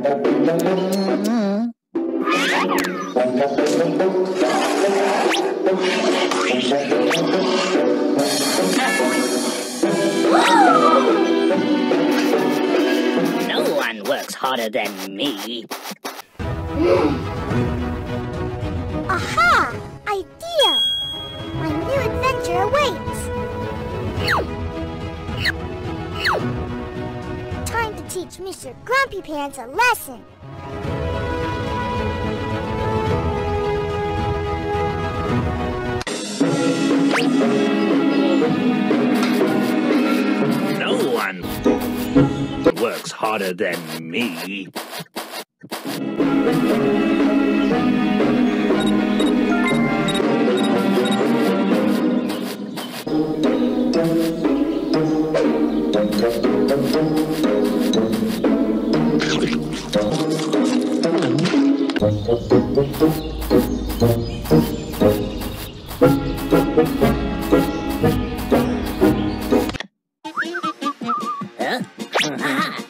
No one works harder than me. Aha! Idea! My new adventure awaits! Teach Mr. Grumpy Pants a lesson! No one works harder than me. Huh? Uh-huh.